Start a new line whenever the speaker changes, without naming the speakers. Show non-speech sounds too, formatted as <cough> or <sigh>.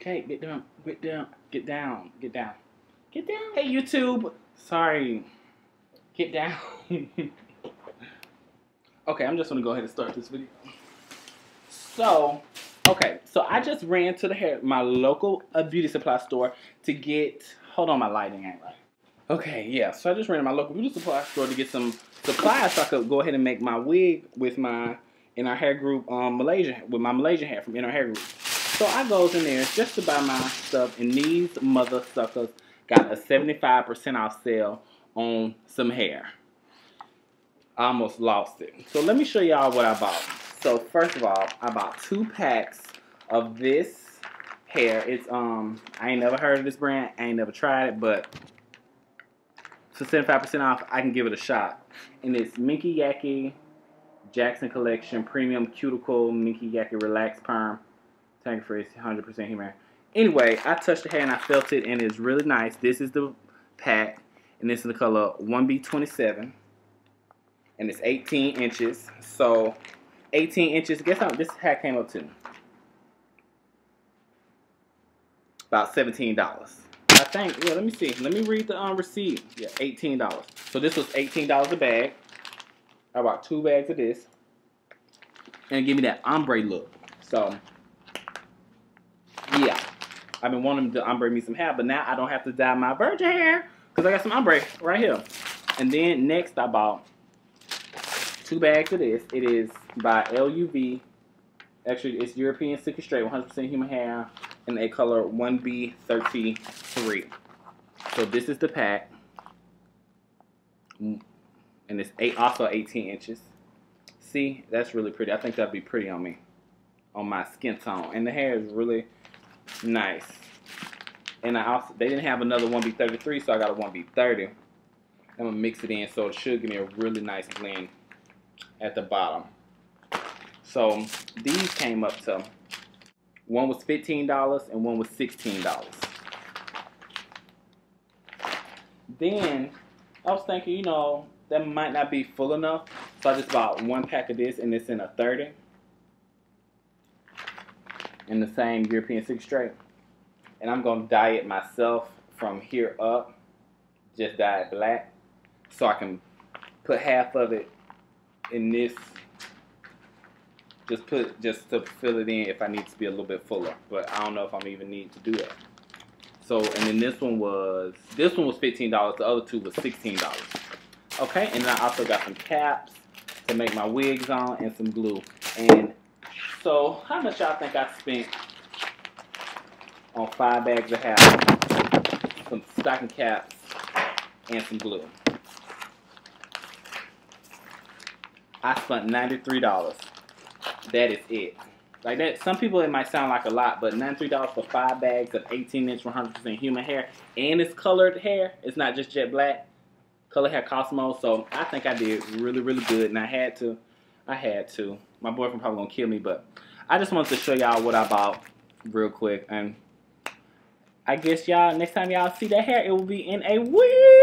Okay, get down, get down, get down, get down, get down. Hey YouTube, sorry, get down. <laughs> okay, I'm just gonna go ahead and start this video. So, okay, so I just ran to the hair, my local uh, beauty supply store to get. Hold on, my lighting ain't right. Okay, yeah, so I just ran to my local beauty supply store to get some supplies so I could go ahead and make my wig with my in our hair group um Malaysia with my Malaysian hair from in our hair group. So I goes in there just to buy my stuff, and these mother suckers got a 75% off sale on some hair. I almost lost it. So let me show y'all what I bought. So first of all, I bought two packs of this hair. It's um I ain't never heard of this brand. I ain't never tried it, but for 75% off, I can give it a shot. And it's Minty Yaki Jackson Collection Premium Cuticle Minty Yaki Relax Perm. Tank free, 100% human. Anyway, I touched the hair and I felt it, and it's really nice. This is the pack, and this is the color 1B27, and it's 18 inches. So, 18 inches. Guess how this hat came up to? About $17. I think. Yeah, let me see. Let me read the um, receipt. Yeah, $18. So this was $18 a bag. I bought two bags of this, and give me that ombre look. So I've been wanting to ombre me some hair, but now I don't have to dye my virgin hair because I got some ombre right here. And then next I bought two bags of this. It is by LUV. Actually, it's European Silky Straight, 100% human hair, in a color 1B33. So this is the pack. And it's eight, also 18 inches. See, that's really pretty. I think that'd be pretty on me, on my skin tone. And the hair is really Nice. And I also they didn't have another 1B33, so I got a 1B30. I'm gonna mix it in so it should give me a really nice blend at the bottom. So these came up to one was $15 and one was $16. Then I was thinking, you know, that might not be full enough. So I just bought one pack of this and it's in a 30 in the same European Silky Straight. And I'm going to dye it myself from here up. Just dye it black. So I can put half of it in this. Just put, just to fill it in if I need to be a little bit fuller. But I don't know if I'm even need to do that. So, and then this one was, this one was $15. The other two was $16. Okay, and then I also got some caps to make my wigs on and some glue. And so, how much y'all think I spent on five bags of hair, some stocking caps, and some glue? I spent $93. That is it. Like that, some people it might sound like a lot, but $93 for five bags of 18 inch 100% human hair, and it's colored hair. It's not just jet black. Color hair Cosmo. So I think I did really, really good, and I had to. I had to. My boyfriend probably gonna kill me, but I just wanted to show y'all what I bought real quick. And I guess y'all, next time y'all see that hair, it will be in a wig.